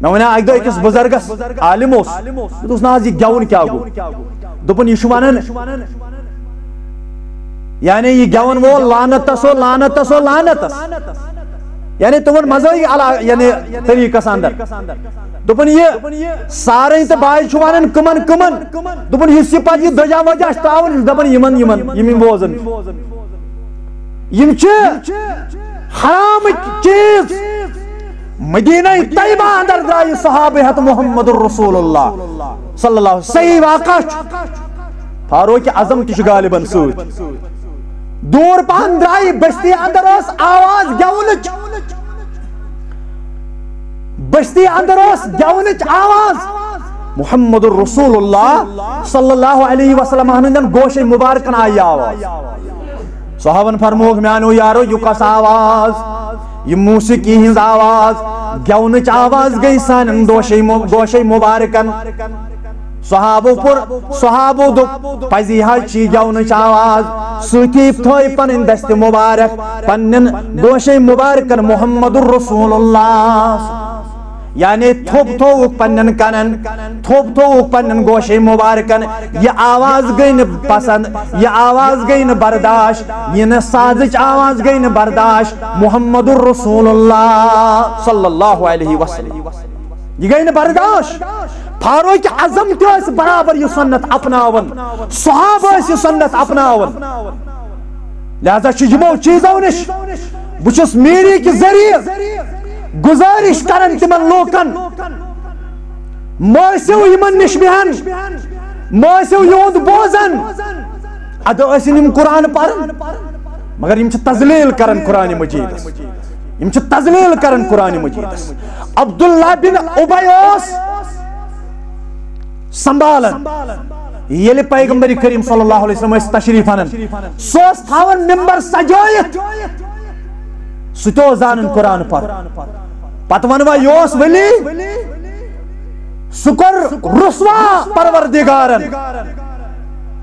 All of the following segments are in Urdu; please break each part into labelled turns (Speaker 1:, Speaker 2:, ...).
Speaker 1: میں ونیا اکہ دہ اکس بزرگس عالم اس دوس نا یہ گون کیا گو دپن یہ ونان یعنی یہ گون وول لانتس ہو لانتس ہو لانتس یعنی تمن مزائی یعنی طریقس اندر دپن یہ سارے تو بائی ونان کمن کمن دپن یہ پتہ یہ دجا وجہ تراون دپن یمن یمن یم بوزن یم چھ حرام چیز مدینہ طیبہ اندر درائی صحابہ محمد الرسول اللہ صلی اللہ علیہ وسلم. صحیح واقع فاروق اعظم تش غالباً سوت دور پہن درائی بستی اندر اس آواز گونچ بستی اندر اس گونچ آواز. محمد الرسول اللہ صلی اللہ علیہ وسلم ہنندن گوش مبارکن آئی آواز. صحابن فرموک میانو یارو یو کس آواز. یہ موسیقی ہنز آواز گونچ آواز گئی سان گوشے مبارکن۔ صحابو پر، صحابو دو پزی حج چی گونچ آواز۔ سوتیب تھوئی پنن دست مبارک، پنن گوشے مبارکن محمد الرسول اللہ۔ یعنی تھوپ تھوک پنن کنن تھوپ تھوک پنن گوشے مبارکن، یہ آواز گئی ن پسند، یہ آواز گئی ن برداشت یعنی یہ ن سازچ آواز گئی ن برداشت، محمد الرسول اللہ صلی اللہ علیہ وسلم۔ یہ گئی ن برداشت۔ فاروق اعظم تہ اس برابر یہ سنت اپناون، صحابہ اس سنت اپناون۔ لہذا چھ چیزو نش بچس میری کی ذریعہ۔ گزارش کرن تمن لوکن. ماسیو یمن نش بہن ماسیو یوند بوزن. ادو اسن یم قرآن پرن مگر یم چھ تزلیل کرن قرآن مجید یم چھ تزلیل کرن قرآن مجید عبداللہ بن عبیوس سنبھالن. یل پیغمبر کریم صلی اللہ علیہ وسلم اس تشریف انن سوس تھاون ممبر سجویت. ستو زانن قرآن پر پت ونوا یوس ولی۔ سکر رسوا، پروردگارن۔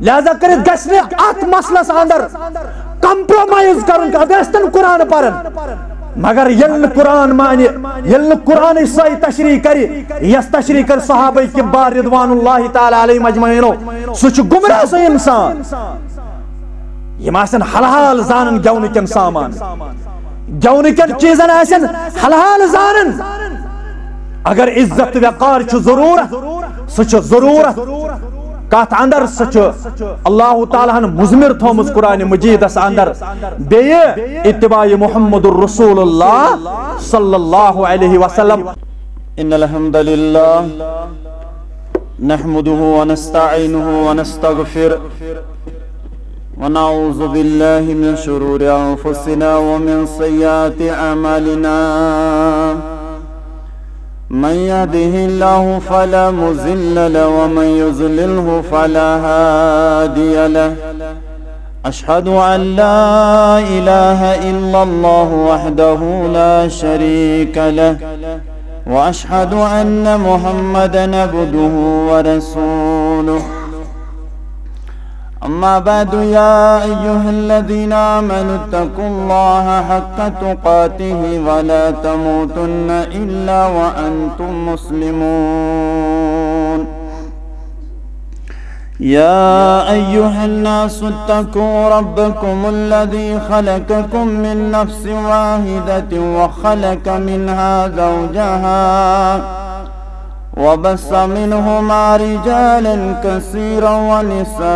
Speaker 1: لہذا کرت گسنے ات مسلس اندر۔ کمپرومائز کرن ادستن قرآن پرن مگر یل قرآن مانی یل قرآن سائی تشریح کری۔ یس تشریح کر صحابہ کی بار رضوان اللہ تعالی علیہ مجمعینو۔ سوچ گمراہ سو انسان۔ یہ ماسن حلحال زانن گونکن سامان۔ گونکن چیزن آسن حلحال زانن. اگر عزت وقار چھ ضرورت سچ ضرورت کات اندر سچ اللہ تعالیٰ ہن مزمر تھومس قرآن مجید اس اندر. بے اتباع محمد الرسول اللہ صلی اللہ علیہ وسلم.
Speaker 2: ان الحمد لله نحمده ونستعينه ونستغفر ونعوذ بالله من شرور أنفسنا ومن سيئات أعمالنا. من يهده الله فلا مزل له ومن يزلله فلا هادي له. أشهد أن لا إله إلا الله وحده لا شريك له. وأشهد أن محمدا عبده ورسوله. أما بعد يا أيها الذين آمنوا اتقوا الله حق تقاته ولا تموتن إلا وأنتم مسلمون. يا أيها الناس اتقوا ربكم الذي خلقكم من نفس واحدة وخلق منها زوجها وبس منهما رجالا كثيرا ونساء.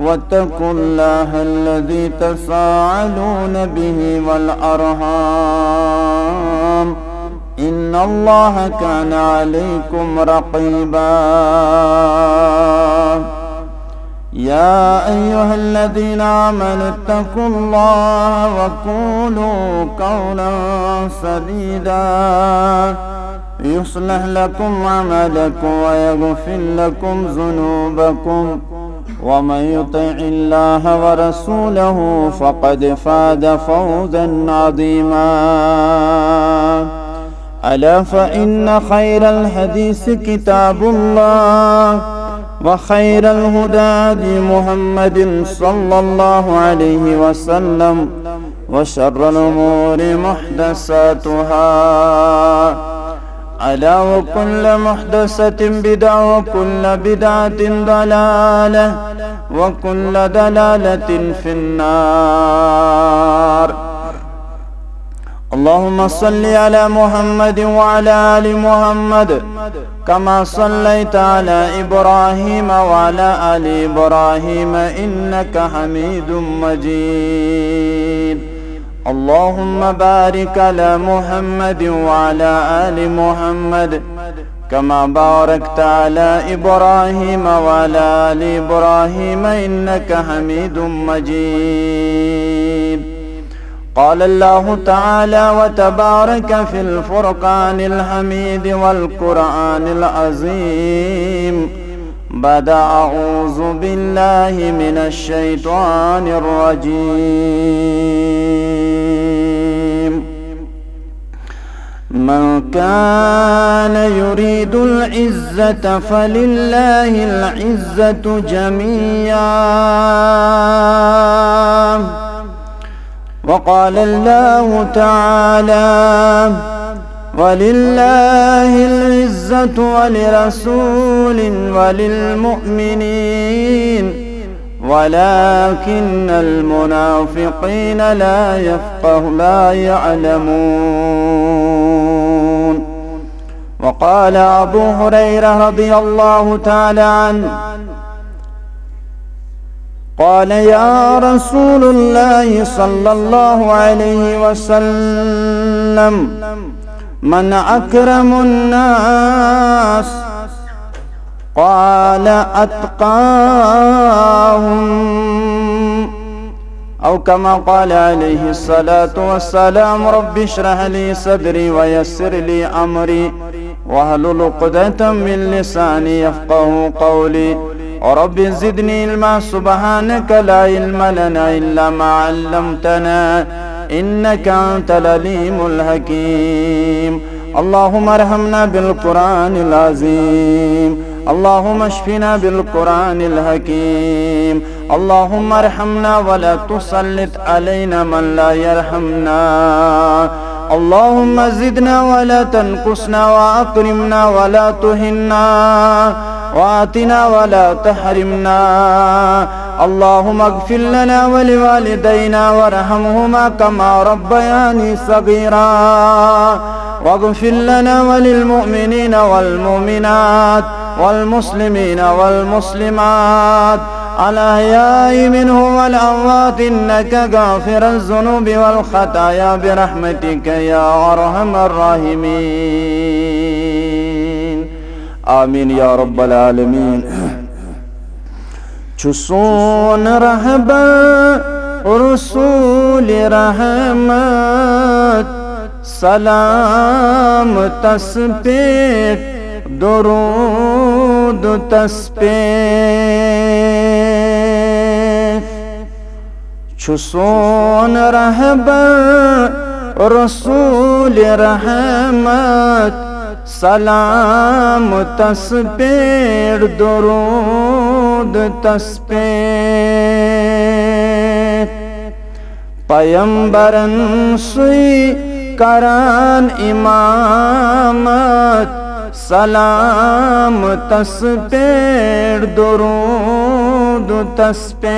Speaker 2: واتقوا الله الذي تساءلون به والأرham إن الله كان عليكم رقيبا. يا أيها الذين آمنوا اتقوا الله وقولوا قولا سديدا. يصلح لكم عملكم ويغفر لكم ذنوبكم. ومن يطع الله ورسوله فقد فاز فوزا عظيما. ألا فإن خير الحديث كتاب الله وخير الهدى محمد صلى الله عليه وسلم وشر الأمور محدثاتها.
Speaker 1: ألا وكل محدثة بدعة وكل بدعة ضلالة وكل دلالة في النار. اللهم صل على محمد وعلى آل محمد كما صليت على إبراهيم وعلى آل إبراهيم إنك حميد مجيد. اللهم بارك على محمد وعلى آل محمد كما باركت على إبراهيم وعلى آل إبراهيم إنك حميد مجيد. قال الله تعالى وتبارك في الفرقان الحميد والقرآن العظيم بعد أعوذ بالله من الشيطان الرجيم. من كان يريد العزة فلله العزة جميعا. وقال الله تعالى ولله العزة ولرسول وللمؤمنين ولكن المنافقين لا يفقه لا يعلمون. وقال أبو هريرة رضي الله تعالى عنه قال يا رسول الله صلى الله عليه وسلم من أكرم الناس قال أتقاهم أو كما قال عليه الصلاة والسلام رب اشرح لي صدري ويسر لي أمري واهلل عقدة من لساني يفقه قولي رب زدني علما سبحانك لا علم لنا إلا ما علمتنا إنك أنت العليم الحكيم اللهم ارحمنا بالقرآن العظيم اللهم اشفنا بالقرآن الحكيم. اللهم ارحمنا ولا تسلط علينا من لا يرحمنا. اللهم زدنا ولا تنقصنا وأكرمنا ولا تهنا. وآتنا ولا تحرمنا. اللهم اغفر لنا ولوالدينا وارحمهما كما ربياني صغيرا. واغفر لنا وللمؤمنين والمؤمنات. والمسلمين والمسلمات الأحياء منهم والأموات إنك غافر الذنوب والخطايا برحمتك يا أرحم الراحمين. آمين يا رب العالمين. چسون رهبر رسول رحمت سلام تسبیح درود تسبیح۔ چسون رهبر رسول رحمت سلام تسبیح درود تسبیح۔ پیمبرن سوی کران امامت سلام تسبیح درود تسبیح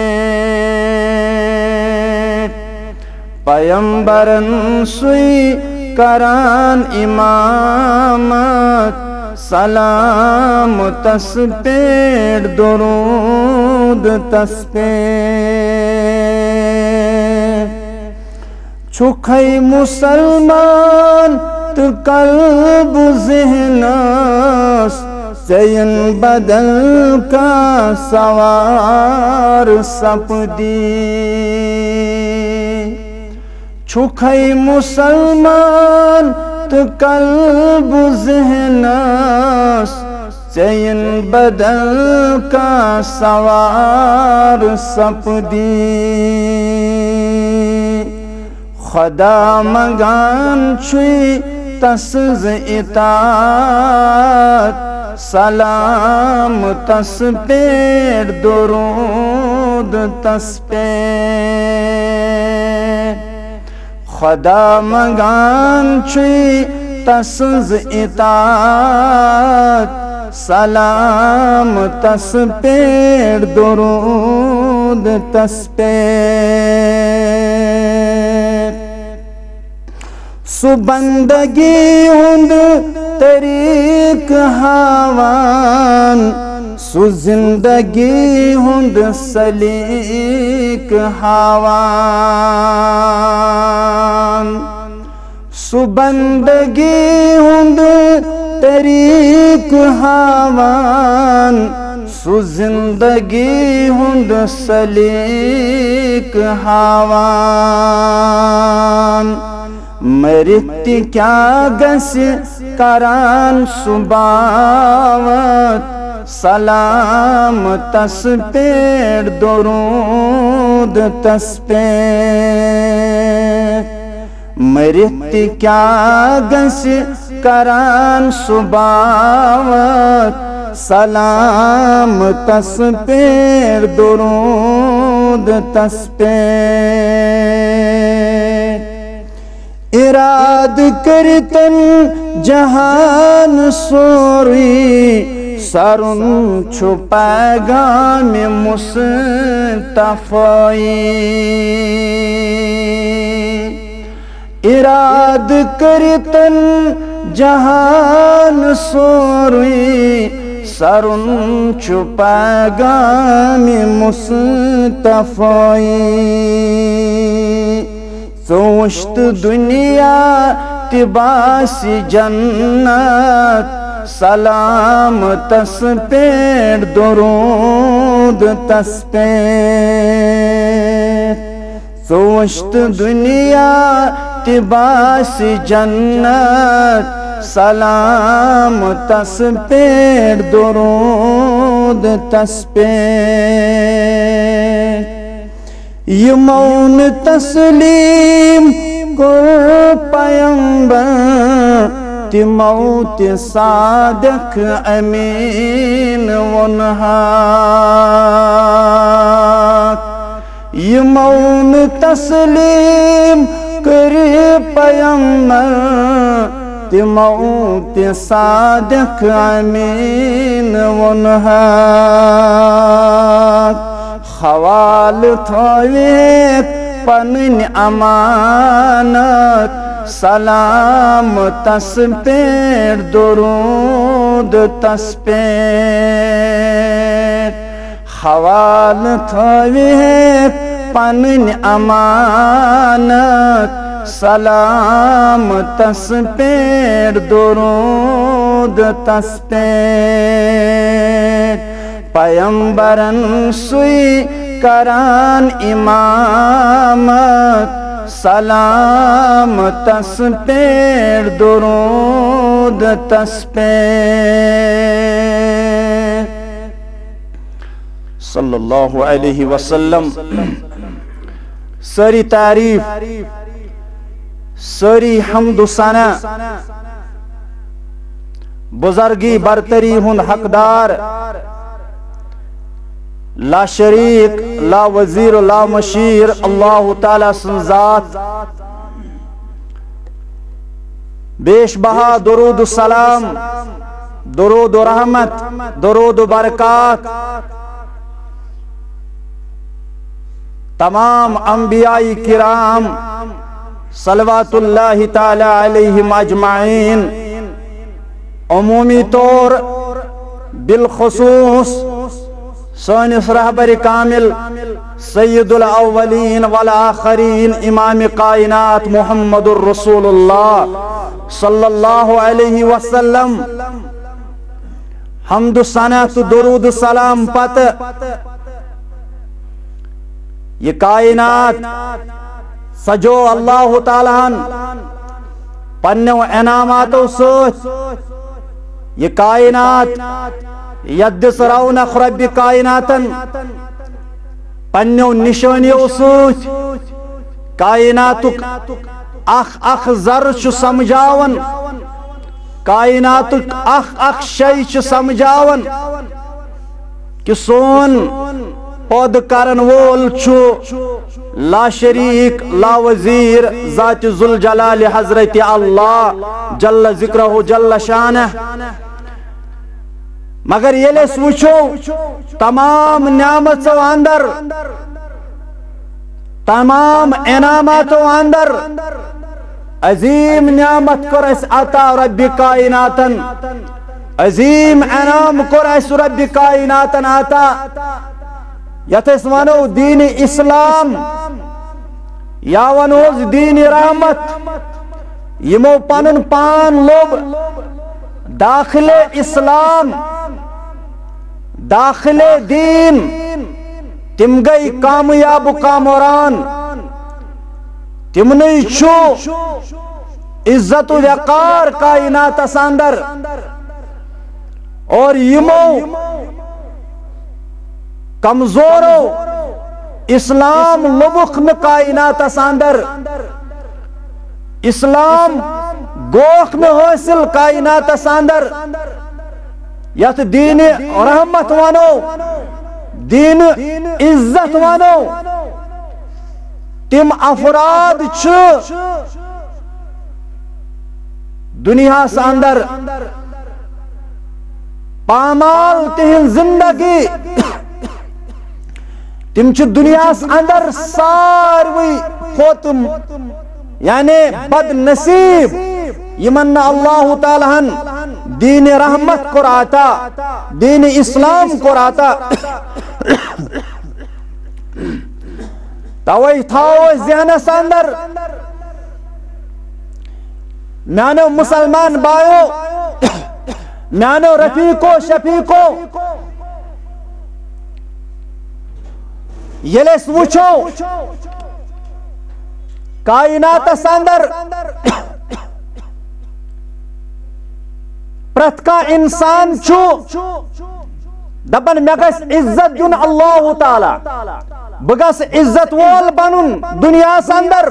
Speaker 1: پیمبرن سوی کران امامت۔ سلام تسبیح درود تسبیح چکھئی مسلمان تو قلب ذہناس زین بدل کا سوار سپدی۔ چھکھئی مسلمان تو قلب ذہناس زین بدل کا سوار سپدی۔ خدا مگان چھوئی تسز اطاعت، سلام تسبیح درود تسبیح خدا مگان چھوئی تسز اطاعت، سلام تس پیر، درود تس پیر۔ سو بندگی ہند طریق ہاوان سو زندگی ہند سلیق ہاوان سو بندگی ہند طریق ہاوان سو زندگی ہند سلیق ہاوان مرت کیا گس کران سباوت؟ سلام تس پیر درود تس پیر مرت کیا گس کران سباوت؟ سلام تس پیر درود تس پیر اراد کرتن جہان سوری سرن چھو پیغام مصطفی اراد کرتن جہان سوری سرن چھو پیغام مصطفی سوشت دنیا تباس جنت، سلام تس پیر درود تس پیر سوشت دنیا تباس جنت، سلام تس پیر درود تس پیر یہ مون تسلیم کو پیمبر تمو تی صادق امین ونہات یہ مون تسلیم کری پیمبر تمو تی صادق امین ونہات خوال تھویت پنن امانت، سلام تسپیر درود تس پیر خوال تھویت پنن امانت، سلام تسپیر درود تسپیر پیمبرن سوی کران امامت، سلام تس پیر، درود تس پیر۔ صلی اللہ علیہ وسلم۔ سری تعریف، سری حمد و ثنا۔ بزرگی برتری ہند حقدار۔ لا شریک، لا وزیر، لا مشیر، اللہ تعالی سن ذات۔ بیش بہا، درود و سلام، درود و رحمت، درود و برکات۔ تمام انبیاء کرام صلوات اللہ تعالی علیہم اجمعین، عمومی طور بالخصوص سانس رہبر کامل سید الاولین والآخرین، امام کائنات محمد الرسول اللہ صلی اللہ علیہ وسلم۔ حمد سنت درود سلام پت یہ کائنات سجو اللہ تعالیٰ پنو انعاماتو سوچ۔ یہ کائنات یدس رونق رب کائناتن پنو نشانیو سوچ. کائناتک اخ اخ ذر چھ سمجھاون. کائناتک اخ اخ شئی چھ سمجھاون. کہ سون پود کرن وول چھو. لا شریک، لا وزیر ذات ذوالجلال حضرت اللہ جل ذکرہ جل شانہ. مگر ییٚلہِ أسۍ تمام نعمژو اندر، تمام انعاماتو اندر، عظیم نعمت کور اس عطا رب کائناتن، عظیم انعام کور اس رب کائناتن عطا۔ یت اس ونو دین اسلام، یا ونوز دین رحمت، یمو پنن پان لوب، داخل اسلام۔ داخل دین تم گئی کامیاب کاموران تمن عزت و وقار کائنات اندر اور یمو، کمزورو، اسلام لبخ ن کائنات اندر اسلام گوخ ن حاصل کائنات اندر یت دین رحمت ونو دین عزت ونو تم افراد چھ؟ دنیا اندر پامال تہن زندگی۔ تم چھ دنیا اندر ساروی خوتم یعنی بد نصیب یمن اللہ تعالیٰ دین رحمت کو راتا، دین اسلام کو راتا۔ توئی تھاو ذہنس اندر میانو مسلمان بایو۔ میانو رفیقو، شفیقو۔ یلس وچھو کائنات اندر پرت کا انسان چھو۔ دپن مے گژھِ عزت دیُن اللہ تعالی۔ بہ عزت وول بنُن دنیاہس اندر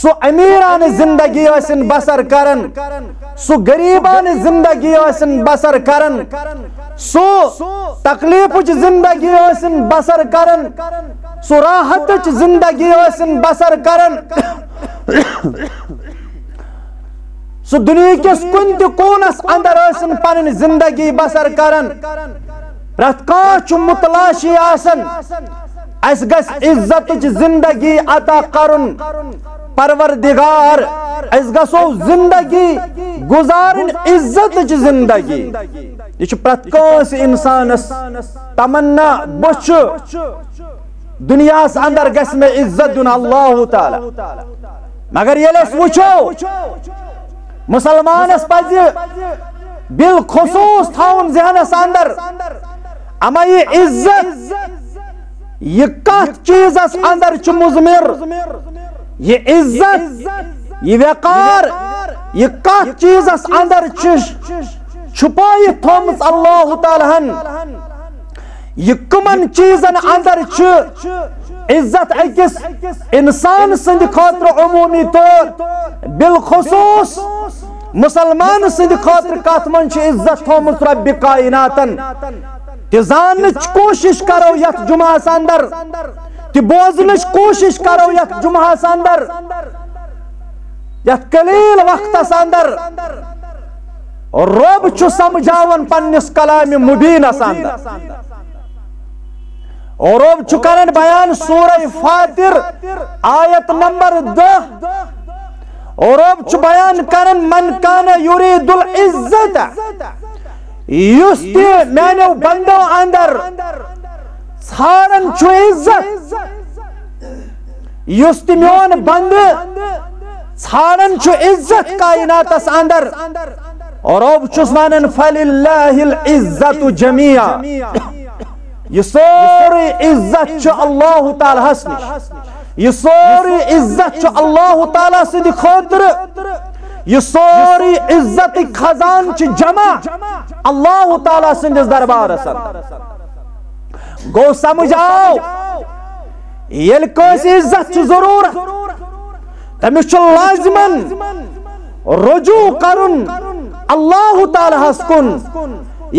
Speaker 1: سُہ امیران زندگی ٲسِن بسر کران سُہ غریبان زندگی ٲسِن بسر کران سُہ تکلیفٕچ زندگی ٲسِن بسر کران سُہ راحتٕچ زندگی ٲسِن بسر کران سُہ دنیا کس کن تہِ کوٗنس اندر ٲسِن پنٕنۍ زندگی بسر کران پرٛٮ۪تھ کانٛہہ چھُ متلاشی آسان اس گژھِ عزتٕچ زندگی عطا کرُن پروردگار اس گژھو زندگی گزارن عزتٕچ زندگی یہ چھُ پرٛٮ۪تھ کٲنٛسہِ انسانس تمنا بہٕ چھُ دنیاہس اندر گژھِ مےٚ عزت دیُن اللہ تعالیٰ مگر ییٚلہِ أسۍ وٕچھو مسلمانس پزِ بالخصوص تھاؤن ذہنس اندر۔ اما یہ عزت، یہ کت چیزس اندر چھ مزمر یہ عزت، یہ وقار، یہ کت چیزس اندر چھپائی تھومس اللہ تعالی ہن۔ یہ کمن چیزن اندر چھ عزت اکس انسان سند خاطر عمومی طور، بالخصوص مسلمان سند خاطر کت من چھ عزت تھومس رب کائناتن۔ تانچ کوشش کرو یت جمعہ اندر تہ بوزنچ کوشش کرو یت جمعہ اندر یت قلیل وقت اندر رب چھ سمجھاون پنس کلام مبینس اندر اور رب بیان سورہ فاتر، آیت نمبر دہ۔ اور چھ بیان کرن، من کان یرید العزت۔ یس تہ میانو بندو اندر ژھارن چھو عزت۔ یس تہ میون بند ژھارن چھو عزت کائناتس اندر۔ اور اب چھس ونن فللہ العزت جميعا۔ یہ سوری عزت چھ اللہ تعالی ہس نش یہ سوری عزت چھ اللہ تعالی سند خاطر یہ سوری عزت خزان چھ جمع. اللہ تعالی سندس دربار گو سمجھ آو یل کس عزت چھ ضرورت تمس چھ لازمن. رجوع کرن. اللہ تعالی ہس کن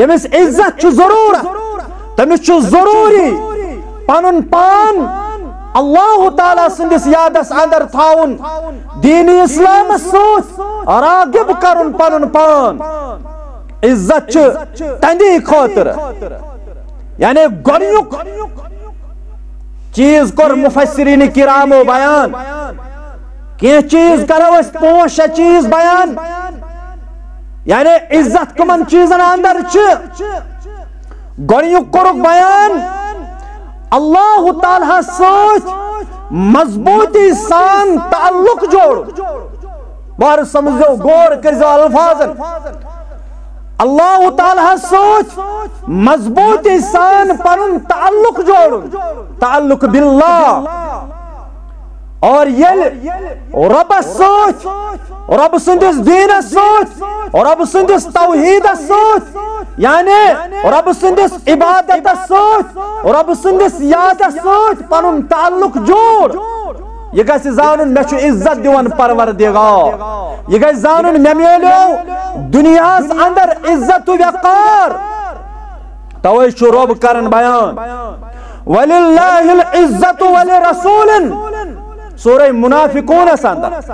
Speaker 1: یمس عزت چھ ضرورت تمس ضروری پنن پان اللہ تعالیٰ سندس یادس اندر تھاون دین اسلام سوت راغب کرن پنن پان عزت تندی خاطر یعنی گۄڈنیُک چیز کور مفسرین کرامو بیان کی چیز کرو اس پانچ چیز بیان یعنی عزت کمن چیزن اندر چھ گۄڈنیُک کوٚرُکھ بیان۔ اللہ تعالیٰ سۭتۍ مضبوطی سان تعلق جوڑ۔ بار سمجھو، غور کٔرزیو الفاظن اللہ تعالیٰ سوچ، مضبوطی سان پنن تعلق جوڑ۔ تعلق باللہ۔ اور یل، رب سوچ، رب سندس دین سوچ، رب سندس توحید سوچ یعنی رب سندس عبادت سوچ، رب سندس یاد سوچ پنن تعلق جوڑ۔ یہ گژھِ زانُن مےٚ چھُ عزت دِوان پروردگار۔ یہ گژھِ زانُن مےٚ میلیو دُنیاہس اندر عزت و وقار۔ توے چھُ رۄب کران بیان۔ وللہ العزت ولرسول سورہ منافقونس اندر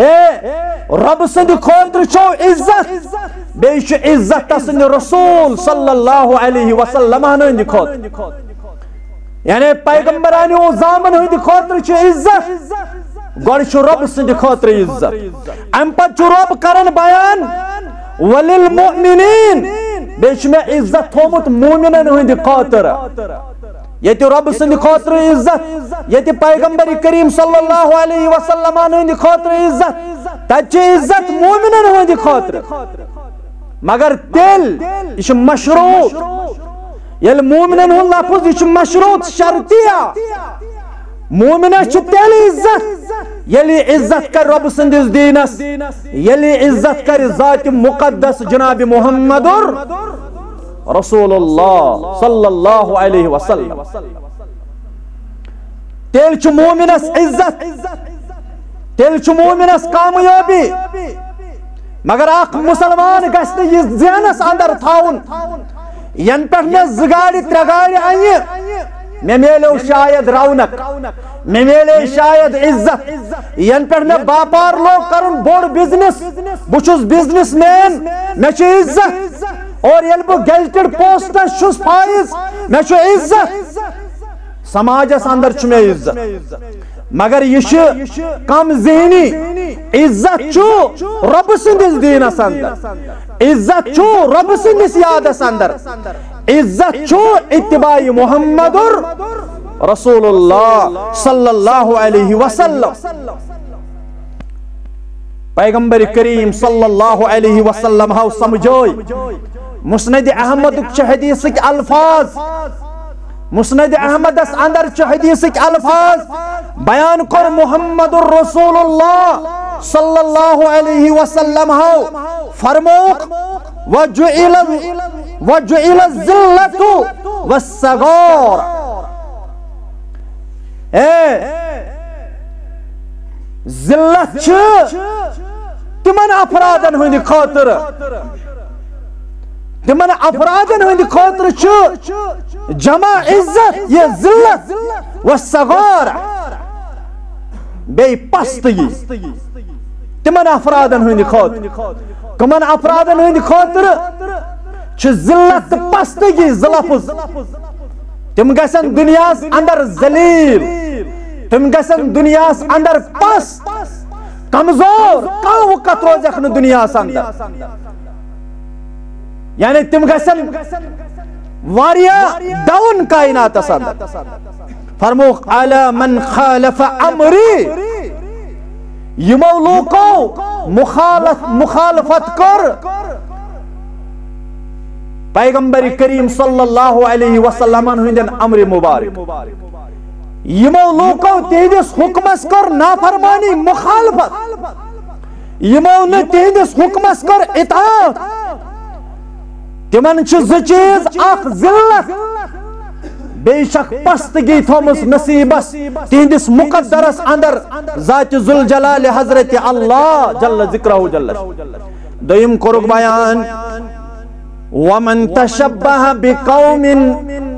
Speaker 1: اے، رب سند خاطر چھو، عزت۔ بیٚیہِ چھُ عزت تسند رسول صلی اللہ علیہ وسلم ہٕنٛدِ خاطر یعنی پیغمبرانی و زامن ہند خاطر چھ عزت۔ گوڑ چھ رب سند خاطر عزت۔ ام پت چھ رب کرن بیان۔ وللمؤمنین بیچ میں عزت تھومت مومنن ہند خاطر یتی رب سند خاطر عزت یتی پیغمبر کریم صلی اللہ علیہ وسلم ہند خاطر عزت تچ عزت مومنن ہند خاطر۔ مگر تیل یہ مشروط۔ یل مومنن ہن لفظ یہ مشروط شرطیہ۔ مومنہ چھ تیل عزت۔ یلی عزت کر رب سندس دینس۔ یلی عزت۔ کر ذات مقدس جناب محمد رسول اللہ صلی اللہ علیہ وسلم تیل چھ مومنس عزت تیل چھ مومنس کامیابی مگر اخ مسلمان گژھِ یہ ذہنس اندر تھاون ین پہ میں زگاڑی ترگاڑی آئی میں میلو شاید رونق میں میلے شاید عزت ین پہ میں باپار لوگ کرن بوڑ بزنس بچوس بزنس مین میں چھو عزت اور یل بو گیلٹڈ پوسٹر چھوس فائز میں چھو عزت۔ سماجس اندر چھو میں عزت۔ مگر یہ کم ذہنی عزت چھو رب سندس دینس اندر۔ عزت چھو رب سندس یادس اندر۔ عزت چھو اتباع محمد رسول اللہ صلی اللہ علیہ وسلم۔ پیغمبر کریم صلی اللہ علیہ وسلم ہاو سمجھوئی۔ مسند احمد حدیث الفاظ. مسند احمد اس اندر حدیث الفاظ. بیان کر محمد الرسول اللہ صلی اللہ علیہ وسلم ہو. فرموک، وجعل وجعل الذلت والصغار. اے، ذلت چھ؟ تمن افرادن ہند خاطر. تمن افرادن ہند خاطر چھ جمع عزت یہ ذلت و صغار. بے پستگی تمن افرادن ہند خاطر کمن افرادن ہند خاطر چھ ذلت پستگی ذلفظ تم گسن دنیا اندر ذلیل. تم گسن دنیا اندر پست. کمزور کان وقت روزک دنیا اندر. یعنی تم گسن واریا ڈاؤن کائنات اندر فرموک علی من خالف امری. یمو لوکو، مخالف مخالفت کر. پیغمبر کریم صلی اللہ علیہ وسلم ہندن امر مبارک. یمو لوکو، تہندس حکمس کر نافرمانی، مخالفت. یمو نے تہندس حکمس کر اطاعت. تمن چیز اخ ذلت بے شک پستگی تھومس نصیبس تہندس مقدرس اندر ذات ذل جلال حضرت اللہ جل ذکرہ جل دویم کرک بیان ومن تشبہ بقوم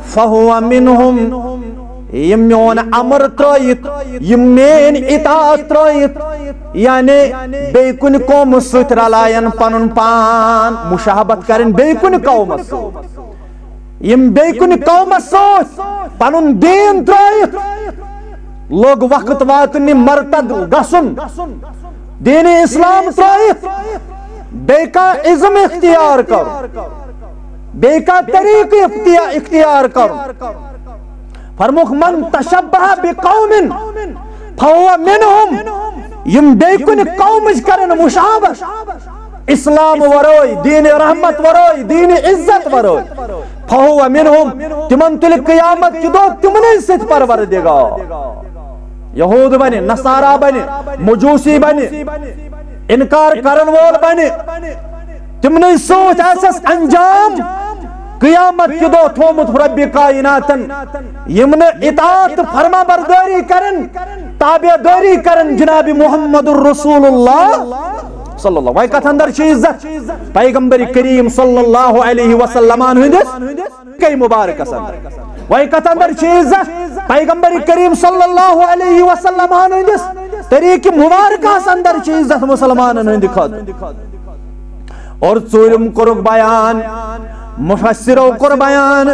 Speaker 1: فهو منهم یم میون امر ترائیت یم مین اطاعت ترائیت یعنی بے کن قوم ست رلائن پنن پان مشاہبت کرن بے کن قوم ست یم بے کن قوم ست پنن دین ترائیت لوگ وقت واتن مرتد گسن. دین اسلام ترائیت بے کا عزم اختیار کر. بے کا طریق اختیار کر. فرموک، من تشبہ بقوم فهو منهم یم بے کن قومش کرن مشابہ، اسلام وروئی، دین رحمت وروئی، دین عزت وروئی فهو منهم تمن تل قیامت کی دو تمنے ست پروردگار، یہود بنی نصارہ بنی مجوسی بنی انکار کرن وول بنی تمنے سوچ ایسس انجام قیامت کی دو تھومت رب کائناتن۔ یمن اطاعت فرما برداری کرن، تابع داری کرن جناب محمد الرسول اللہ صلی اللہ وای کتھ اندر چھ عزت پیغمبر کریم صلی اللہ علیہ وسلم ہندس کئی مبارک اندر وای کتھ اندر چھ عزت پیغمبر کریم صلی اللہ علیہ وسلم ہندس طریق مبارک اندر چھ عزت مسلمانن ہند خاطر اور ژوٗرِم کوٚرُکھ بیان۔ مفسرو کوٚر بیان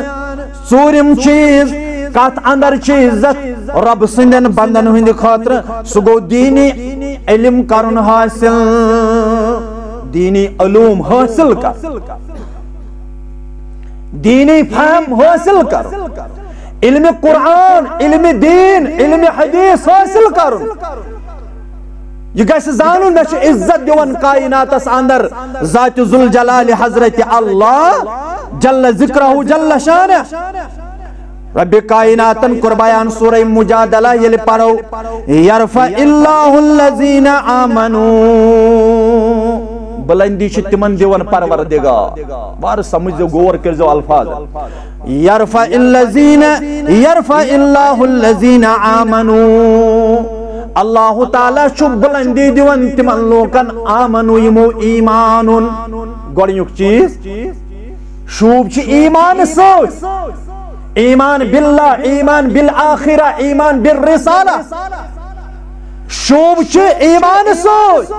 Speaker 1: ژوٗرِم چیٖز کتھ اندر چھ عزت رب سندین بندن ہند خاطر سہ دینی علم کرن حاصل، دینی علوم حاصل کر۔ دینی فہم حاصل کر۔ علم قرآن، علم دین، علم حدیث حاصل کرن یہ گھس زانن مے عزت دیون کائناتس اندر، ذات ذل جلال حضرت اللہ جل ذکرہ جل شانہ رب کائناتن کر سورہ مجادلہ یل پڑھو. یرفع اللہ الذین آمنو. بلندی چھ تمن دیون پروردگار. بار سمجھ دو غور کر جو الفاظ. یرفع الذین یرفع اللہ الذین آمنو. اللہ تعالی چھ بلندی دیون تمن لوکن آمنو یمو ایمانن گوڑنیک چیز؟ شوب چھ ایمان سوچ ایمان باللہ ایمان بالآخرہ ایمان بالرسالہ شوب چھ ایمان سوچ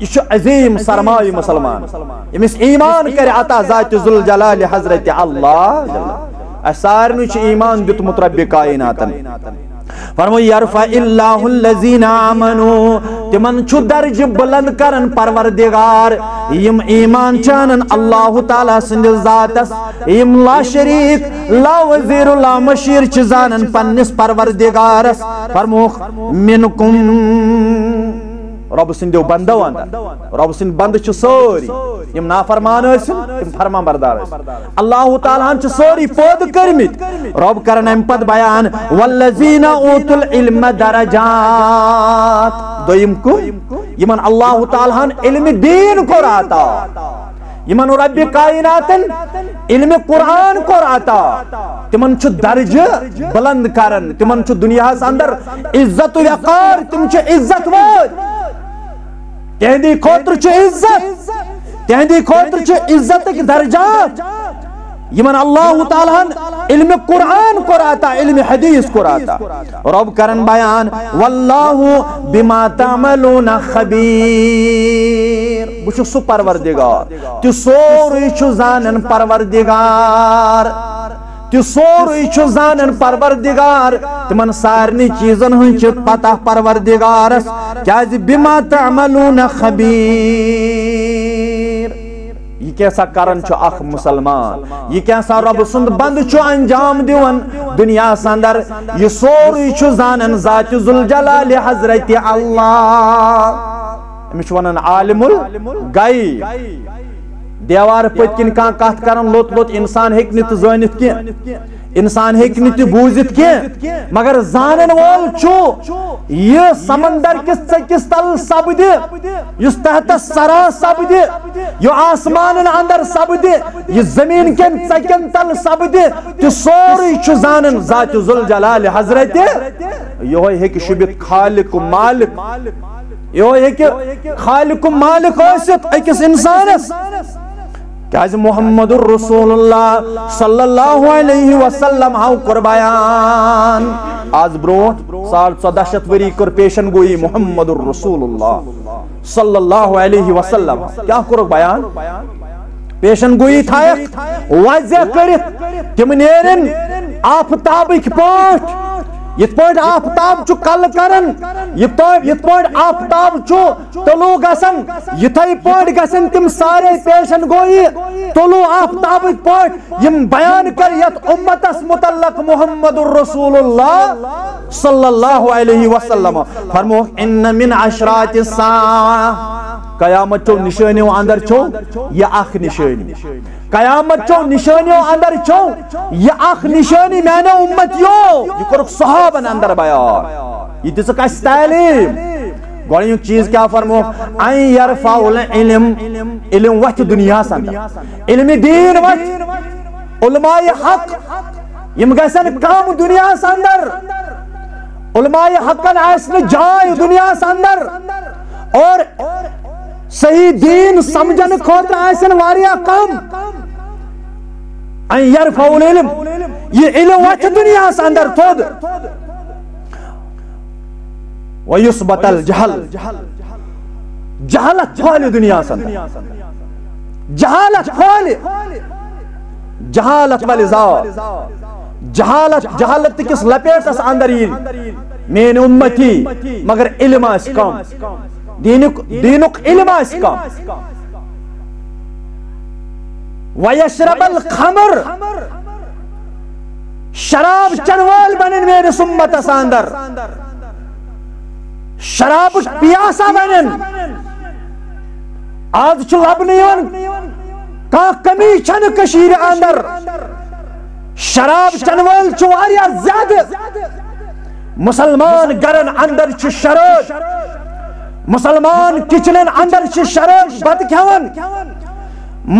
Speaker 1: یہ عظیم سرمائی مسلمان یمس ایمان کر عطا ذات ذل جلال حضرت اللہ اسارنو چھ ایمان دیتمت رب کائناتن فرمو یرفع اللہ الذین آمنو، تمن چھو درج بلند کرن پروردگار، یم ایمان چانن اللہ تعالی سند ذاتس یم لا شریک، لا وزیر لا مشیر چھ زانن پنس پروردگارس فرمو منکم رب سندو بندو اندر رب سند بند چھ سوری یم نافرمان ٲسِن تم فرمان بردار ٲسِن اللہ تعالیٰ ہن چھ سوری پود کرمت رب کرن ام پت بیان والذین اوتل علم درجات دویم کو یمن اللہ تعالیٰ ہن علم دین کو راتا یمن رب کائناتن علم قرآن کو راتا تمن چھ درج بلند کرن تمن چھ دنیا اندر عزت و وقار تم چھ عزت واد تہندی خاطر عزت تہندی خاطر عزت درجات یمن اللہ تعالیٰ علم قرآن کو راتا علم حدیث کو راتا رب کرن بیان واللہ بما تعملون خبیر۔ بچ سو پروردگار۔ تو سوری چھ زانن پروردگار۔ تو سوری چھ زانن پروردگار تمن سارنی چیزن ہن چھ پتہ پروردگارس کیاز بما تعملون خبیر یہ کیسا کرن چھ اخ مسلمان یہ کیسا رب سند بند چھ انجام دیون دنیا سندر یہ سوری چھ زانن ذات ذل حضرت اللہ امش ونن عالم الغیب دیوار پتکن کان کت کرن لوت لوت انسان ہیک نت زانت کی انسان ہیک نت بوزت کی مگر زانن وول چھو یہ سمندر کس چکس تل سبد، یس تحت سرا سبد، یہ آسمان اندر سبد، یہ زمین کن چکن تل سبد تو سوری چھ زانن ذات ذل جلال حضرت۔ یہ ہیک شبت خالق و مالک یہ ہیک خالق و مالک ٲسِتھ أکِس اِنسانس۔ کیاز محمد الرسول اللہ صلی اللہ علیہ وسلم ہاو قربیان آز بروت سال ژۄدہ شیت وری کر پیشن گوئی محمد الرسول اللہ صلی اللہ علیہ وسلم کیا کورک بیان پیشن گوئی تھائک واضح کرت تم نیرن آفتابک پاٹ یت پاٹ آفتاب چو کل کرن یت پاٹ آفتاب چو تلو گسن۔ یتھائی پاٹ گسن تم سارے پیشن گوئی۔ تلو آفتابک پاٹ یم بیان کر یت امتس متعلق محمد الرسول اللہ صلی اللہ علیہ وسلم۔ فرمو ان من عشرات الساعة۔ قیامت چو نشانیو اندر چو یہ اخ نشانی. قیامت چو نشانیو اندر چو یہ اخ نشانی میں نے امت یو. یہ کرک صحابن اندر بیان. یہ تیسا کس تعلیم. گوڑیوں چیز کیا فرمو؟ این یرفع العلم. علم وقت دنیا سندر علم دین وقت علماء حق. یم گسن کام دنیا سندر. علماء حقن ایسن جائے دنیا سندر. اور صحیح دین سمجھن کھوتر آسن واریا کم این یرفع العلم۔ یہ علم وقت دنیا سے اندر تھود۔ ویسبت الجہل۔ جہالت پھولی دنیا سے اندر۔ جہالت پھولی جہالت والی زاو جہالت جہالت کس لپیٹ اس اندر یہ مین امتی، مگر علم اس کم دینک دینک علم اس کم ویشرب الخمر شراب چنوال بنن میرے سمت ساندر شراب پیاسا بنن آج چھ لبنیون کا کمی چن کشیر اندر شراب چنوال چواریا زیادہ مسلمان گرن اندر چھ شراب مسلمان کچنن اندر چھ شراب بد کھون.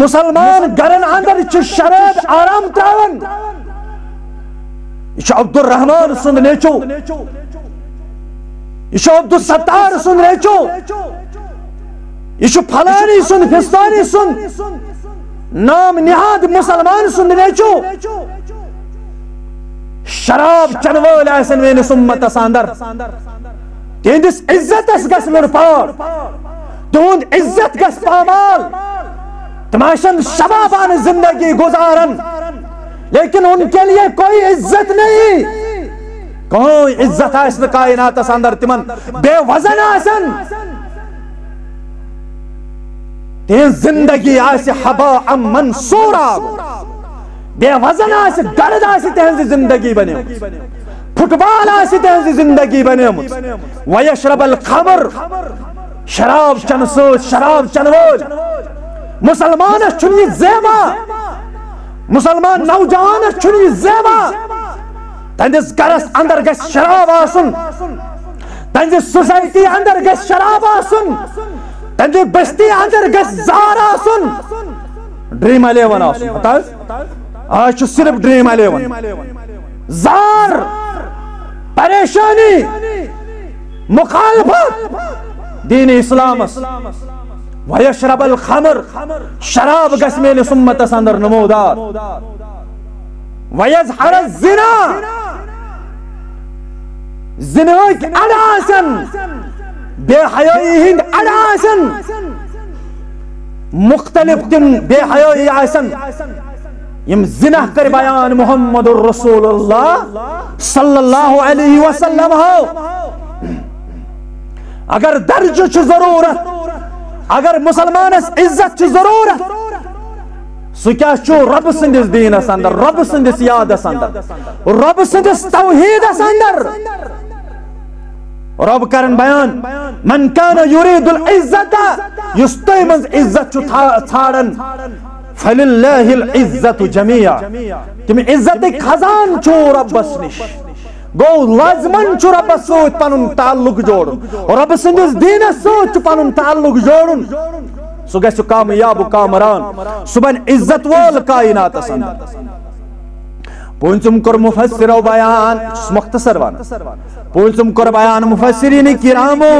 Speaker 1: مسلمان گرن اندر چھ شراب آرام تراون یہ عبد الرحمن سند نیچو یہ عبد الستار سند نیچو یہ پھلانی سند فستانی سند نام نہاد مسلمان سند نیچو شراب چنوال ایسن وین سمت ساندر. تہندس عزت اس گس لڑ پار تہند عزت گس پامال تماشن شبابان زندگی گزارن لیکن ان کے لیے کوئی عزت نہیں کوئی عزت ہے اس کائنات اندر تمن بے وزن آسن تین زندگی آسی حبا منصورا بے وزن آسی گرد آسی تین زندگی بنے فٹبال آسی تین زندگی بنے ویشرب الخمر شراب چن سوچ شراب چنوج مسلمان چھنی زیبا. مسلمان نوجوان چھنی زیبا. تندس گرس اندر گس شراب آسن تندس سوسائٹی اندر گس شراب آسن تندس بستی اندر گس زار آسن ڈریم الیون آسن بتاز آج صرف ڈریم الیون. زار. پریشانی، مخالفت، دین اسلام ویشرب الخمر، شراب گس میل سمت اندر نمودار. ویزحر الزنا زنوک اڑاسن، بے حیائی ہند اڑاسن، مختلف تم بے حیائی آسن. یم زنہ کر بیان محمد الرسول اللہ صلی اللہ علیہ وسلم ہو۔ اگر درج چھ ضرورت، اگر مسلمانس عزت چھ ضرورت، سو کیا چھو رب سندس دینس اندر، رب سندس یادس اندر، رب سندس توحیدس اندر۔ رب کرن بیان، من کان یرید العزت یستوی منز عزت چھو ژھاڑن فللہ العزت جميعا۔ تم عزت خزان چھو ربس نش گو لازمن چھو رب سوت پنن تعلق جوڑن۔ رب سندس دینس سوت پنن تعلق جوڑن۔ سو گھس کامیاب و کامران۔ صبح عزت وول کائنات اندر پونچم کر مفسر و بیان۔ مختصر وان۔ پونچم کر بیان مفسرین کرامو۔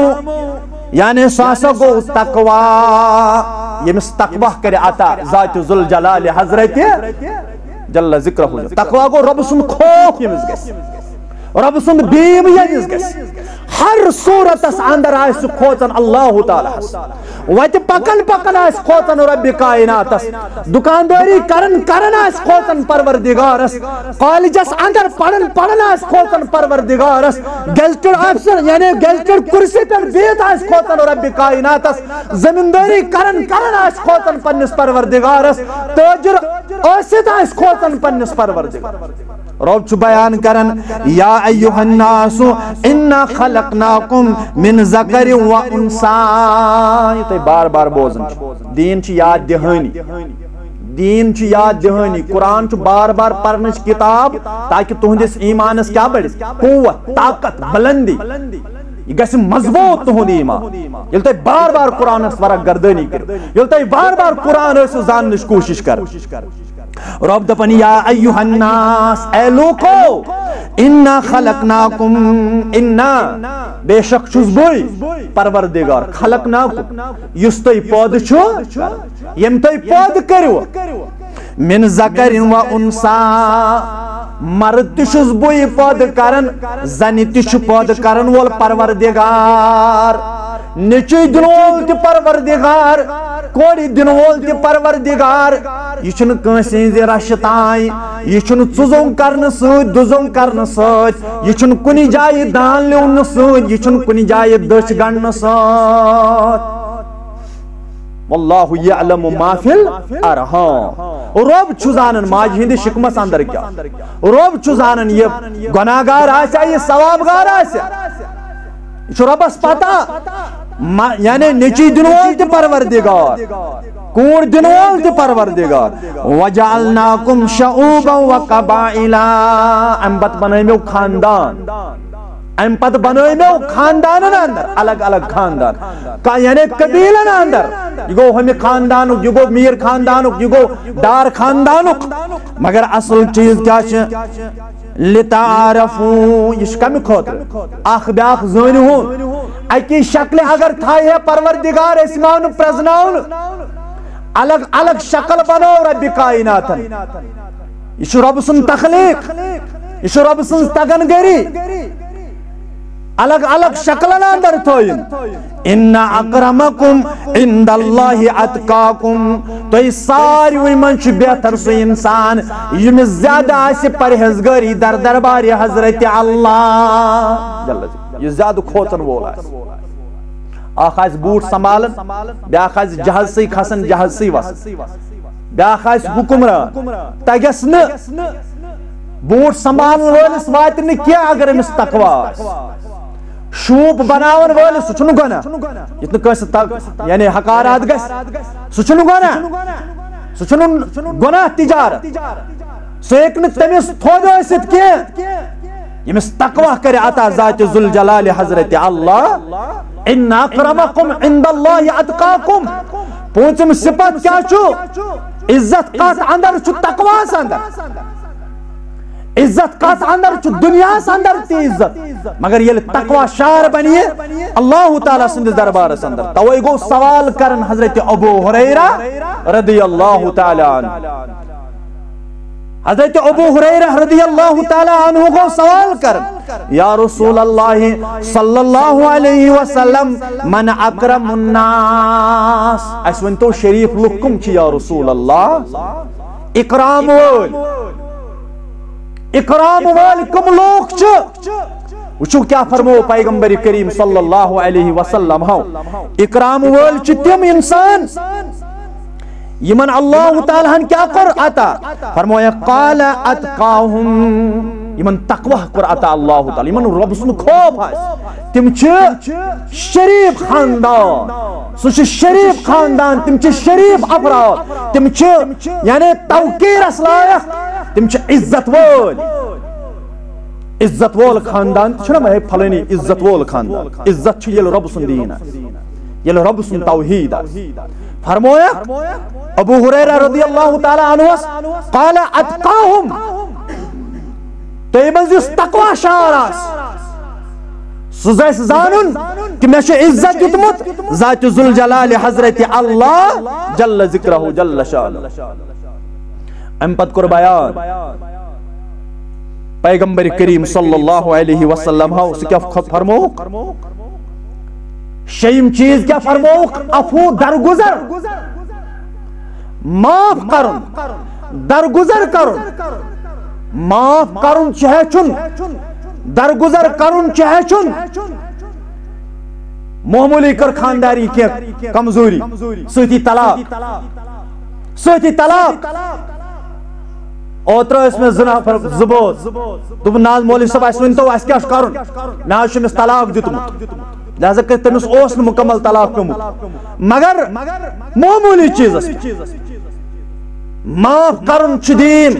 Speaker 1: یعنی سو ہسا گو تقوا یمس تقوا کرے عطا ذات ذل جلال حضرت جل ذکر ہو تقوا گو رب سن خوف یمس گس رب سن بیم یمس گس ہر صورت اس اندر آئے کھوچن اللہ تعالی وت پکن پکن آئے کھوچن رب کائنات اس۔ دکانداری کرن کرن آئے کھوچن پروردگار پروردگارس کالجس اندر پڑھن پڑھن آئے کھوچن پروردگارس گیزٹڈ افسر یعنی گیزٹڈ کرسی پر بیت آئے کھوچن رب کائنات اس۔ زمینداری کرن کرن آئے کھوچن پنس پروردگارس تاجر ٲسِتھ آسہِ کھوژان پننس پروردگارس رب چھ بیان کرن، یا ایوہ الناس انا خلقناکم من ذکر و انسا یہ تو بار بار بوزن. دین چھ یاد دہانی؟ دین چھ یاد دہانی؟ قرآن چھ بار بار پرنچ کتاب تاکہ تہندس ایمانس کیا بڑھ قوت، طاقت، بلندی. یہ گژھِ مضبوط تہند ایمان. یل تہ بار بار قرآن ورق گردانی کر. یل تہ بار بار قرآن ٲسِو زاننٕچ کوٗشِش کر. رب دپن یا ایوہ الناس، اے لوکو! انا خلقناکم، انا بے شک چھس بوئی پروردگار، خلقناکم۔ یس تئی پود چھو یم تئی پود کرو۔ من ذکر و انسا مرد تشس بوئی پود کرن، زنی تش پود کرن وول پروردگار۔ نچی دنول تی پروردگار۔ کوڑی دنول تی پروردگار۔ یہ چھن کنسی زی رشتائی یہ چھن چزوں کرن سوت دزوں کرن سوت یہ چھن کنی دان لیون سوت یہ چھن کنی جائی دش گن سوت واللہ یعلم ما فی الارحام۔ رب چھو ماج ہندی شکمس اندر کیا رب چھو زانن یہ گناہگار آسیا یہ ثوابگار آسیا یہ ربس پتا یعنی نچی دنوال تی پروردگار کور دنوال تی پروردگار وجعلناکم شعوبا و قبائلا امبت بنائیمیو خاندان ام پت بنائیمیو خاندان اندر الگ الگ خاندان یعنی قبیلن اندر یہ گو ہمیں خاندانک یہ گو میر خاندانک یہ گو دار خاندانک مگر اصل چیز کیا چھے لتعارفو یہ کمی خاطر اخ بیاخ زانی ہون اکی شکل اگر تھائی ہے پروردگار اسمان پرزناؤن، الگ الگ شکل بنو رب کائنات یہ رب سن تخلیق یہ رب سن تگن گری الگ الگ شکلن اندر تھوئن ان اکرمکم عند اللہ اتقاکم۔ تو یہ ساری وی من چھ بہتر سو انسان۔ یم زیادہ آسی پرہزگاری در دربار حضرت اللہ۔ یہ زیادہ کھوچن وول اخ بوٹ سنبھالن بیاکھ جہاز سی کھسن جہاز سی وس بیاکھ حکمران تگس نہ۔ بوٹ سنبھالن وٲلِس واتہِ نہٕ اگر أمِس تقوا شوپ بناون وٲلِس سُہ چھُنہٕ گۄناہ یعنی حقارات گژھِ سُہ چھُنہٕ گۄناہ تجارت۔ سُہ ہیٚکہِ نہٕ ٲسِتھ کینٛہہ ییٚمِس تقوا کرِ عطا ذاتِ ذُل جلالِ حضرت اللہ. ان اکرمکم عند اللہ اتقاکم پونچم صفت کیا چھو؟ عزت کات اندر چھو تقواس اندر. عزت کات اندر چھو، دنیا اندر تی عزت. مگر یہ تقوی شار بنیے، اللہ تعالیٰ سندس دربار اندر. توئی گو سوال کرن حضرت ابو حریرہ رضی اللہ تعالیٰ عنہ. حضرت ابو حریرہ رضی اللہ تعالیٰ عنہ کو سوال کر، یا رسول اللہ صلی اللہ علیہ وسلم، من اکرم الناس۔ اس ونتو شریف لکم چی یا رسول اللہ اکرام وول اکرام وال کم لوگ چھ۔ وچو کیا فرمو پیغمبر کریم صلی اللہ علیہ وسلم ہو اکرام وال چھ تم انسان۔ یمن اللہ تعالیٰ ہن کیا کر عطا فرمویا قال اتقاہم یمن تقوہ کر عطا اللہ تعالیٰ یمن رب سن خوف ہے تم چھ شریف خاندان سو چھ شریف خاندان تم چھ شریف افراد تم چھ یعنی توقیر اسلائق تم چھ عزت وول عزت وول خاندان چھنا میں پھلنی عزت وول خاندان عزت چھ یل رب سن دین ہے یل رب سن توحید فرمویا ابو حریرہ رضی اللہ تعالی عنہ قال اتقاهم منز اس تقوی شعر آس سزیس زانن کہ میں چھو عزت دیتمت ذات ذوالجلال حضرت اللہ جل ذکرہ جل شان ام پت کر بیان پیغمبر کریم صلی اللہ علیہ وسلم ہاں اس کیا فرموک شیم چیز کیا فرموک افو درگزر معاف کرن درگزر کرن معاف کرن چاہے چن درگزر کرن چاہے چن معمولی کر خانداری کی کمزوری سوتی طلاق سوتی طلاق اوتر اس میں زنا پر زبوت دوپ ناز مولی صاحب اس ونتو اس کیا کرن میں اس میں طلاق دتمت لہذا کہ تمس اوس مکمل طلاق کم مگر معمولی چیز اس معاف کرن چھ دین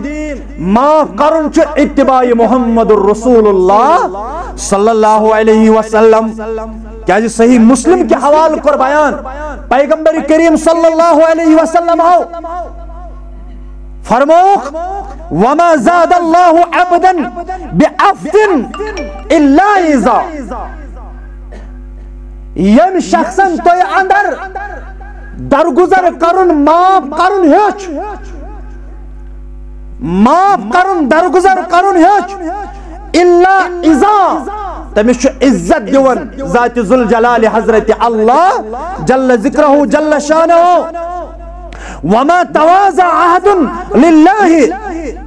Speaker 1: معاف کرن چھ اتباع محمد الرسول اللہ صلی اللہ علیہ وسلم کیا جی صحیح مسلم کے حوال کر بیان پیغمبر کریم صلی اللہ علیہ وسلم ہو فرموخ وما زاد اللہ عبدا بعفت الا ایزا یم شخصن تو اندر درگزر کرن، معاف کرن ہیچ۔ معاف کرن، درگزر کرن ہیچ۔ الا ایزا تمس چھ عزت دیون ذات ذوالجلال حضرت اللہ جل ذکرہ جل شانہ۔ وما تواضع عهد لله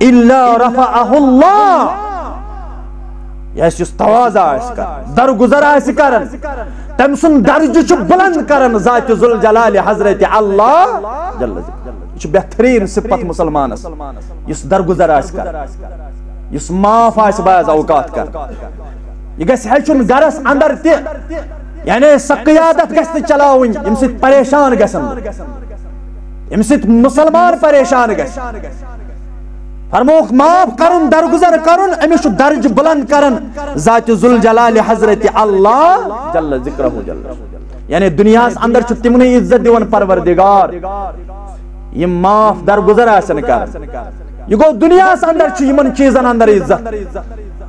Speaker 1: الا رفعه الله. یس یس تواضع اس کا. درگزر اس کرن تم سن درج چھ بلند کرن ذات ذوالجلال حضرت اللہ. جل یہ چھ بہترین صفت مسلمان اس. درگزر اس کر اس معاف اس بعض اوقات کر یہ گژھِ ہیٚچھُن گرس اندر تہِ یعنی سۄ قیادت گژھِ نہٕ چلاوٕنۍ ییٚمہِ سۭتۍ پریشان گژھن ییٚمہِ سۭتۍ مُسلمان پریشان گژھِ فرموک، معاف کرن، درگزر کرن أمِس چھُ درج بلند کرن۔ ذات ذوالجلال حضرت اللہ جل ذکرہ جل۔ یعنی دنیاہس اندر چھُ تِمنٕے عزت دِوان پروردگار۔ یِم معاف، درگزر آسن کرن یہ گو دنیاہس اندر چھُ یِمن چیزن اندر عزت۔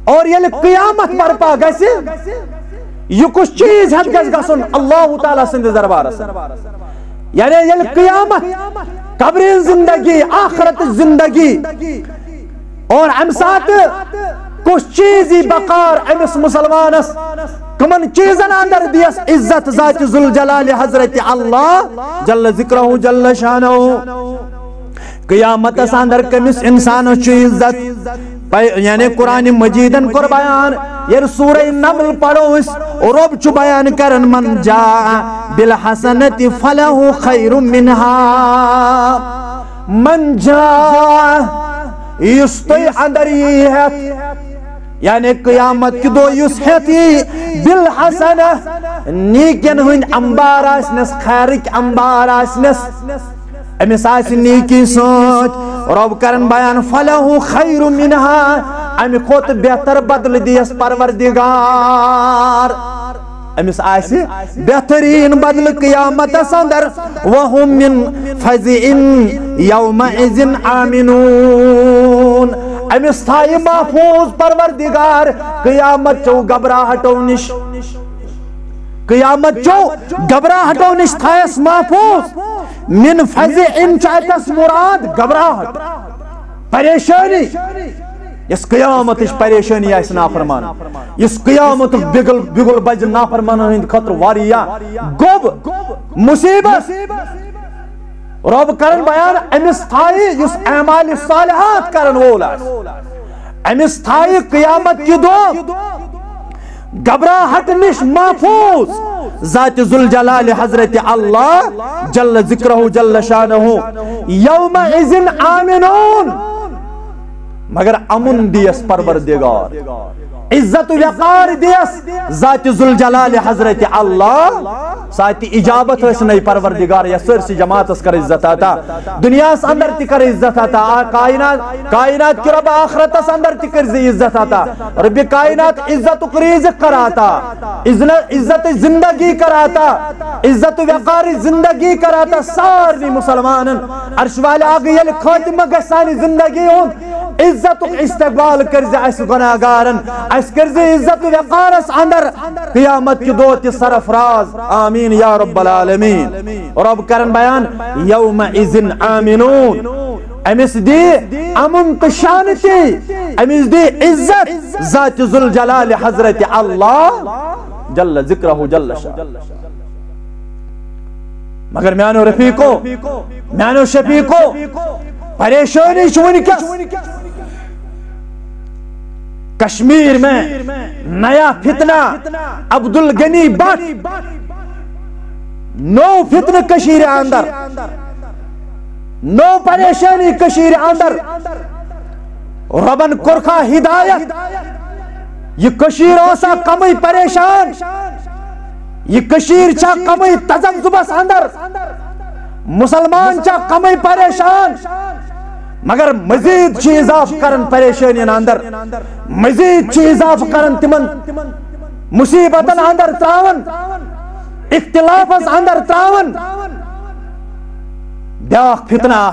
Speaker 1: اور یل قیامت برپا گسی یہ کچھ چیز ہت گس گسن۔ اللہ تعالی سند دربار یعنی یل قیامت. قبر زندگی آخرت زندگی. اور ام سات کچھ چیزی بقار امس مسلمانس کمن چیزن اندر دیس عزت ذات ذوالجلال حضرت اللہ جل ذکرہ جل شانہ. قیامت اندر کمس انسان چھ عزت یعنی قرآن مجیدن کر بیان، یہ سورہ نمل پڑھو، اس رب چھ بیان کرن، من جا بالحسنت فلہ خیر منہا۔ من جا اس تو اندر یہ ہے۔ یعنی قیامت کی دو یس ہیتی بالحسنہ نیکن ہن انبار آسنس، خیرک انبار آسنس۔ امس آس نیکی سوچ۔ رب کرن بیان فلہ خیر منہا ام کھوت بہتر بدل دیس پروردگار۔ امس آس بہترین بدل قیامت اندر وهم من فزئن یومئذ آمنون۔ امس تھائی محفوظ پروردگار، قیامت چو گبراہٹو نش۔ قیامت چو گبراہٹو نش تھائیس محفوظ۔ من فزئن چاہتس مراد گبراہٹ پریشانی۔ اس قیامت اس پریشانی آئیس نافرمان۔ اس قیامت بگل بگل بج نافرمان ہند خطر واریا گوب، مصیبت۔ رب کرن بیان، امس تھائی اس اعمال صالحات کرن وولا۔ امس تھائی قیامت کی دو گبراہٹ نش محفوظ۔ ذات ذوالجلال حضرت اللہ جل ذکرہ جل شانہ یوم اذن آمنون۔ مگر امن دیس پروردگار عزت و وقار دیس. ذات ذوالجلال حضرت اللہ. ساتھ اجابت اس نہیں پروردگار یا سرسی جماعت اس کر عزت آتا. دنیا اس اندر تکر عزت آتا. کائنات کائنات کی رب آخرت اس اندر تی تکر عزت آتا. رب کائنات عزت و رزق کراتا عزت زندگی کراتا عزت و وقار زندگی کراتا ساری مسلمان عرش والے آگے یل خاتمہ گسانی زندگی ہوں. عزت استقبال کرز اس گناہگارن اس کرز عزت وقارس اندر۔ قیامت کی دو تی سرفراز۔ آمین یا رب العالمین۔ رب کرن بیان یوم اذن آمینون امس دی امن تو شانتی امس دی عزت۔ ذات ذوالجلال حضرت اللہ۔ جل ذکرہ جل شاہ۔ مگر میانو رفیقو، میانو شفیقو، پریشانی ونکس کشمیر میں نیا فتنہ عبد الغنی بٹ نو فتنہ کشیر اندر نو پریشانی کشیر اندر ربن کرخا ہدایت یہ کشیر اوسا کمی پریشان یہ کشیر چا کمی تزبزبس اندر مسلمان چا کمی پریشان مگر مزید چیز اضاف کرن پریشانی اندر، مزید چیز اضاف کرن تمن مصیبتن اندر تراون، اختلاف اندر تراون، بیاکھ فتنہ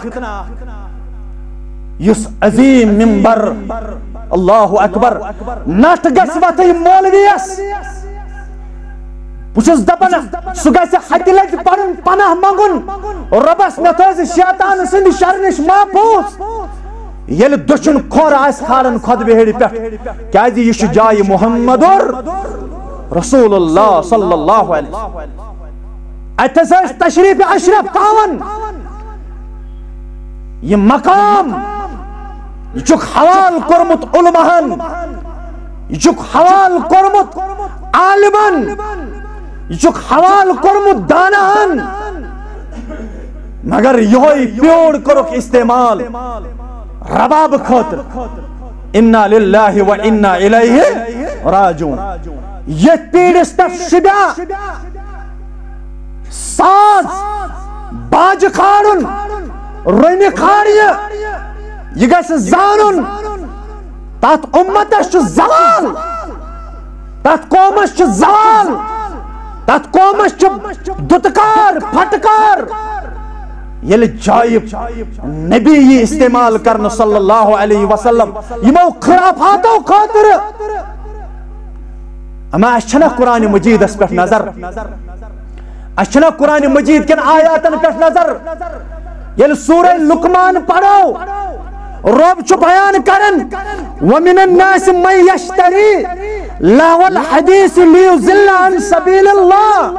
Speaker 1: یس عظیم منبر، اللہ اکبر نٹ گس وتھ مولویس بس دپان سہ گھس ہتہ لٹ پن پناہ منگن ربس مے تھز شیطان سند شر نش محفوظ یل دچن کھور آس کھالن خود بہڑ پہ کیازِ یہ جائے محمد رسول اللہ صلی اللہ علیہ اتس تشریف اشرف تاون. یہ مقام. یہ حوال کورمت علمہن یہ حوال کورمت عالمن یہ حوال کورمت دانہن مگر یہ پیوڑ کرک استعمال رباب خاطر انا للہ و انا الیہ راجون یہ پیڑس تف شبیا ساز باج کھاڑن رنہ کھاڑیہ یہ گھس زانن تات امتس زوال تات قومس زوال تات قومس دتکار، پھٹکار۔ یل جائب، نبی یہ استعمال کرن صلی اللہ علیہ وسلم۔ یمو خرافاتو خاطر۔ اما اچھنا قرآن مجید اس پر نظر۔ اچھنا قرآن مجید کن آیاتن پر نظر۔ یل سورہ لکمان پڑھو۔ رب چھ بیان کرن۔ ومن الناس من یشتری۔ لہو الحدیث لیوزل عن سبیل اللہ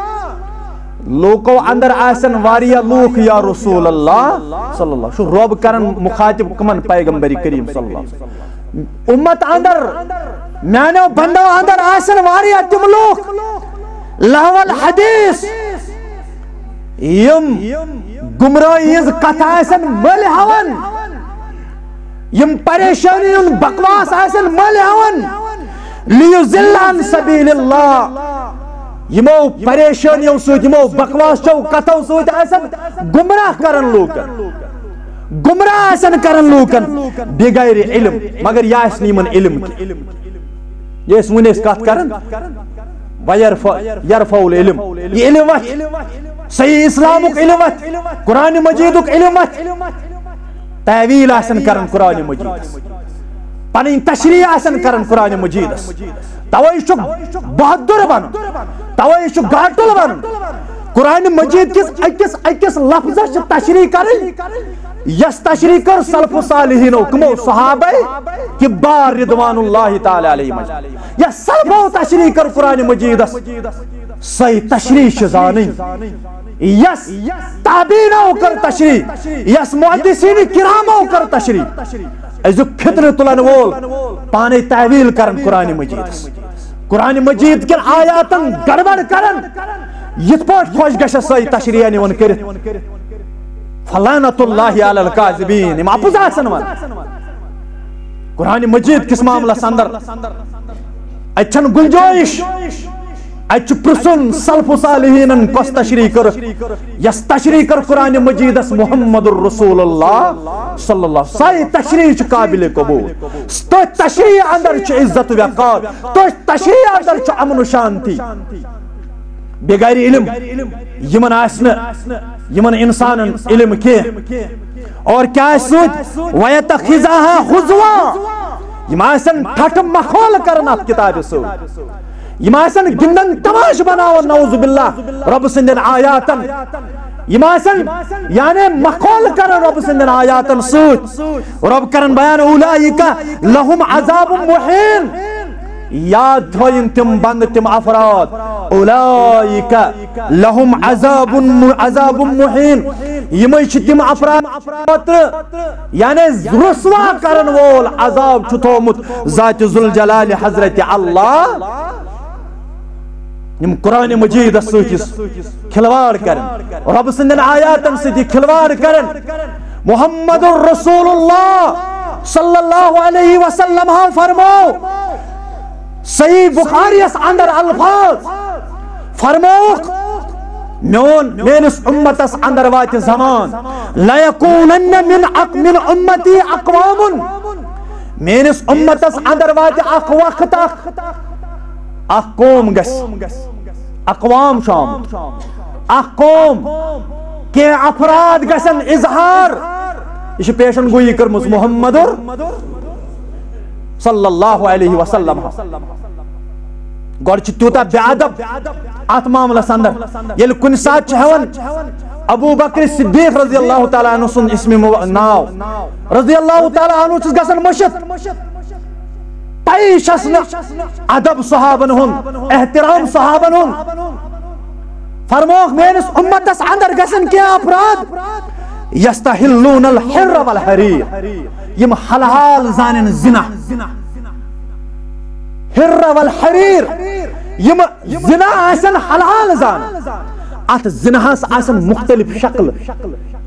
Speaker 1: لوکو اندر آسن واریا لوک یا رسول اللہ. صلی اللہ شو رب کرن مخاطب کمن پیغمبری کریم صلی اللہ علیہ وسلم. امت اندر، میانو بندو اندر آسن واریا تم لوک. لہو الحدیث یم گمرائی گمراہیز کتھا آسن مل ہون یم پریشانی ان بکواس آسن مل ہون لیوزل سبیل اللہ یمو پریشانیوں سوت یمو بکواس چو کتو سوت آسن گمراہ کرن لوکن. گمراہ آسن کرن لوکن. بغیر علم. مگر یا اس نیمن علم کی. یہ اس ونیس کات کرن ویرفع العلم. یہ علم وقت صحیح اسلامک علم وقت قرآن مجیدک علم وقت تعویل آسن کرن قرآن مجید. پنین تشریح آسن کرن قرآن مجید توئی چھ بہادر بن توئی چھ گاٹل بن قرآن مجید کس اکس اکس لفظ تشریح کرن یس تشریح کر سلف صالحین کمو صحابہ کبار رضوان اللہ تعالی علیہ مجید یا سلفو تشریح کر قرآن مجید صحیح تشریح شزانی یس تابینو کر تشریح. یس محدثین کرامو کر تشریح. ازو فتن تلن وول پانے تعویل کرن قرآن مجید۔ قرآن مجید کن آیاتن گڑبڑ کرن۔ یت پاٹ خوش گشت سای تشریح نیون کرت۔ فلانت اللہ علی القاذبین ام اپوز آسن من قرآن مجید کس معاملہ سندر؟ اچھن گنجوش۔ اچھ پرسن سلف صالحین کس تشریح کر، یس تشریح کر قرآن مجید اس محمد الرسول اللہ صلی اللہ سائی تشریح چھ قابل قبول۔ تو تشریح اندر چھ عزت وقار۔ تو تشریح اندر چھ امن و شانتی۔ بغیر علم، یمن آسن، یمن انسان علم کی اور کیا سوت ویتخذها حزوا یم آسن ٹھٹ مخول کرن ات کتاب سو یم آسن گندن تماش بناون نعوذ باللہ رب سندن آیاتن یم آسن یعنی مخول کرن رب سندن آیاتن سوت رب کرن بیان اولائکا لهم عذاب محین یاد تھوین تم بند تم افراد اولائک لهم عذاب عذاب محین یمی چھ تم افراد یعنی رسوا کرن وول عذاب چھ تھومت ذات ذوالجلال حضرت اللہ یم قرآن مجید سوتس کھلواڑ کرن رب سندن آیاتن ستی کھلواڑ کرن محمد الرسول اللہ صلی اللہ علیہ وسلم ہاں فرماؤ صحیح بخاری اس اندر الفاظ فرموک میون مینس امتس اندر وات زمان لا یکونن من اق من امتی اقوام مینس امتس اندر وات اخ وقت اخ اخ قوم گس، اقوام شام اخ قوم کہ افراد گسن اظہار۔ یہ پیشن گوئی کرمس محمد صلی اللہ علیہ وسلم۔ گوڑ تیوتا بے عدب ات معاملس اندر یل کن سات چہون۔ ابو بکر صدیق رضی اللہ تعالیٰ عنہ سن اسم ناو۔ رضی اللہ تعالیٰ عنہ چھ گسن مشت۔ پیش اسن ادب صحابن ہن احترام صحابن ہن فرموک مینس امتس اندر گسن کیا افراد یستحلون الحر والحریر یم حلال زانن زنا حر والحریر یم زنا آسن حلال زان ات زنہس آسن مختلف شکل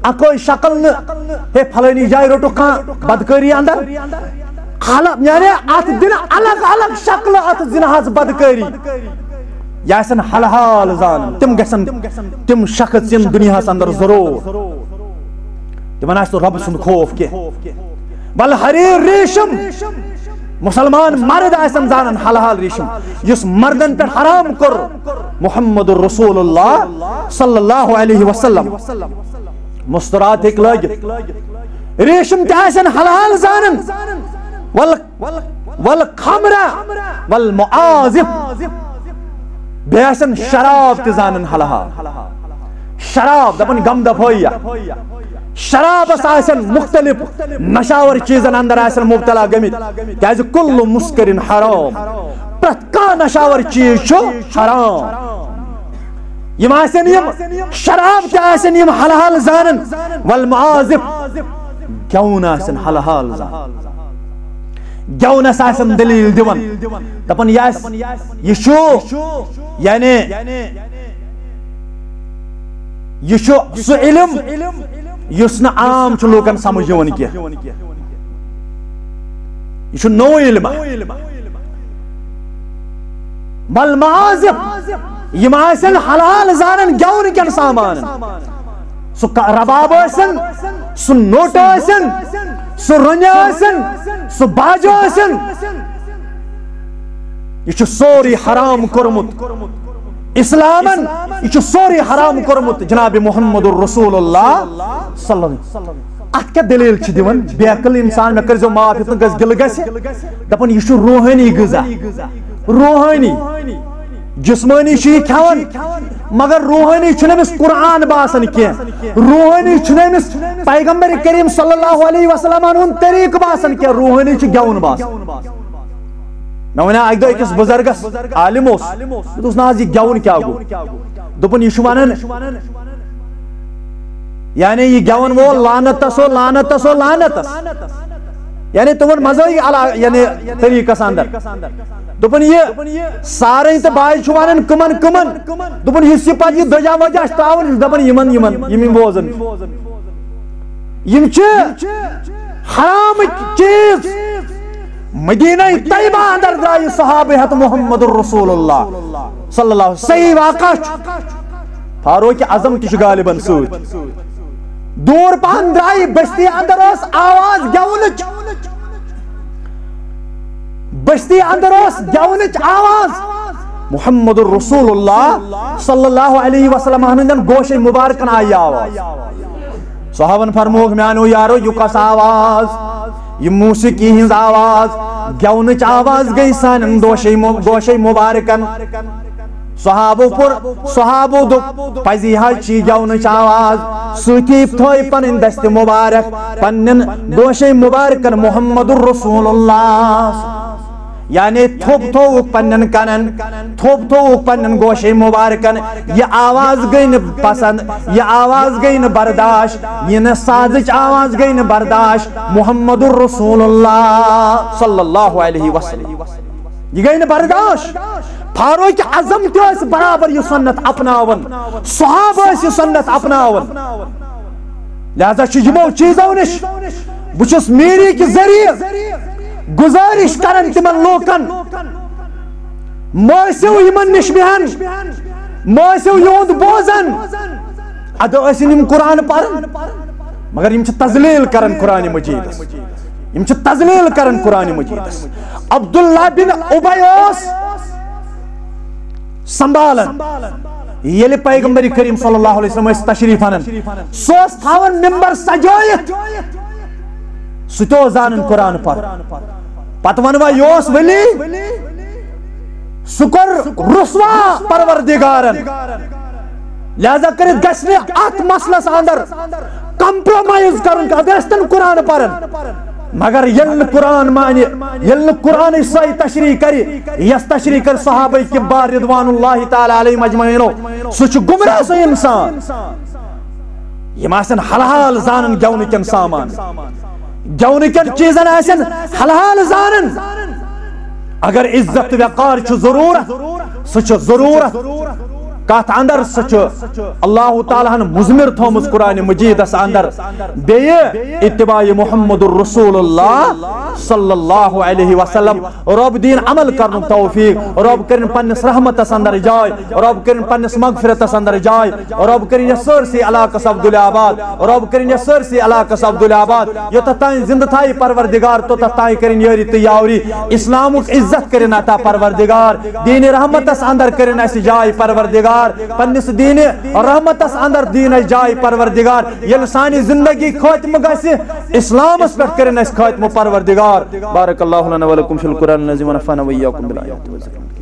Speaker 1: اکوئی شکل نہ ہے پھلانی جائے روٹو کان بدکاری اندر یعنی ات دن الگ الگ شکل ات زنہس بدکاری یہ آسن حلال زان، تم گسن تم شخص یم دنیا اندر ضرور. تمن آس رب سند خوف کی بل حریر ریشم، مسلمان مرد آسن زانن حلال ریشم. یس مردن پر حرام کر. محمد رسول اللہ صلی اللہ علیہ وسلم. مسترات ایک لگ ریشم تی آسن حلال زانن. والخمر والمعازف بیاسن شراب تی زانن حلال شراب دپن گم دفویا شراب آسن مختلف نشاور چیزن اندر آسن مبتلا گمت کیازِ کل مسکرین حرام. پرت کا نشاور چیز چھو حرام. یم آسن یم شراب تے آسن یم حلال زانن. والمعازف گون آسن حلال زانن گونس آسن دلیل دیون دپن یاس یہ چھو یعنی یہ چھو سو علم یس نا عام چھ لوکن سمجھ یون کی یہ چھ نو علم بل معازف یم آسن حلال زانن گون کن سامان سو رباب آسن سو نوٹ آسن سو رنی آسن سو باج آسن یہ چھ سوری حرام کرمت۔ اسلامن یہ سوری حرام کرمت، جناب محمد الرسول اللہ صلی اللہ علیہ وسلم۔ ات کیا دلیل چھ دیون؟ بیکل انسان میں کرزو معاف اتن گز گل گس دپن یہ روحانی غذا۔ روحانی۔ جسمانی چھ کھون مگر روحانی چھ نمس قرآن باسن کی روحانی چھ نمس پیغمبر کریم صلی اللہ علیہ وسلم ان طریق باسن کی روحانی چھ گون باسن۔ میں ونیا اک دہ اکس بزرگس عالم اس۔ دوس ناز یہ گون کیا گو؟ دپن یہ ونان یعنی یہ گون وہ لعنت تسو لعنت تسو لعنت یعنی تمن مزائی یعنی طریقہ اندر دپن یہ سارے تو بائی ونان کمن کمن. دپن یہ سپت یہ دجا وجہ تراون دپن یمن یمن یم بوزن. یم حرام چیز. مدینہ طیبہ اندر درائی صحابہ حت محمد الرسول اللہ صلی اللہ علیہ وسلم. صحیح واقع فاروق اعظم تش غالباً سوت دور پہن درائی بستی اندر اس آواز گونچ. بستی اندر اس گونچ آواز. محمد الرسول اللہ صلی اللہ علیہ وسلم ہنندن گوش مبارکن آئی آواز. صحابن فرموک میانو یارو، یو کس آواز؟ یہ موسیقی ہنز آواز؟ گونچ آواز گئی سان گوش مبارکن. صحابو پر صحابو دو پزی چی گونچ آواز سوتی تھوئی پنن دست مبارک پنن گوش مبارکن محمد الرسول اللہ یعنی تھوپ تھوک پنن کنن تھوپ تھوک پنن گوشے مبارکن یہ آواز گئی ن پسند یہ آواز گئی ن برداشت یہ ن سازچ آواز گئی ن برداشت محمد الرسول اللہ صلی اللہ علیہ وسلم یہ گئی ن برداشت فاروق اعظم تہ برابر یہ سنت اپناون؟ صحابہ اس یہ سنت اپناون۔ لہذا چھ یمو چیزو نش بچس میری کے ذریعے گزارش کرن تمن لوکن۔ ماسو یمن نش بہن ماسو یوند بوزن۔ ادو اسن یم قرآن پرن مگر یم چھ تزلیل کرن قرآن مجید یم چھ تزلیل کرن قرآن مجید عبداللہ بن عبیوس سنبھالن۔ یل پیغمبر کریم صلی اللہ علیہ وسلم اس تشریف انن سوس تھاون ممبر سجایت ستو زانن قرآن پر۔ پتہ ونوا یوس ولی۔ سکر رسوا، پروردگارن۔ لہذا کرت گسنے ات مسلس اندر کمپرومائز کرن اگر استن قرآن پرن۔ مگر یل قرآن مانی یل قرآن سائی تشریح کری، یس تشریح کر صحابہ کی بار رضوان اللہ تعالی علیہ مجمعینو۔ سوچ گمراہ سو انسان۔ یہ ماسن حلحال زانن گونکن سامان۔ گونکن چیزن آسن حلحال زانن۔ اگر عزت وقار چھ ضرورت سچ ضرورت۔ کات اندر سچ اللہ تعالی ہن مزمر تھومس قرآن مجید اس اندر بے اتباع محمد الرسول اللہ صلی اللہ علیہ وسلم رب دین عمل کرن توفیق، رب کرن پنس رحمت اس اندر جائے، رب کرن پنس مغفرت اس اندر جائے، رب کرن یہ سرسی علاقہ سب آباد، رب کرن یہ سرسی علاقہ سب آباد، یہ تتائیں زندہ تھائی پروردگار، تو تتائیں کرن یوری تیاوری اسلامک عزت کرن عطا پروردگار، دین رحمت اس اندر کرن اس جائے پروردگار پروردگار پنس دین رحمتس اندر دین جائے پروردگار۔ یل سانی زندگی خاتم گس اسلام اس پر کرن اس خاتم پروردگار۔ بارک اللہ لنا ولکم فی القرآن العظیم ونفعنا ویاکم بالآیات والذکر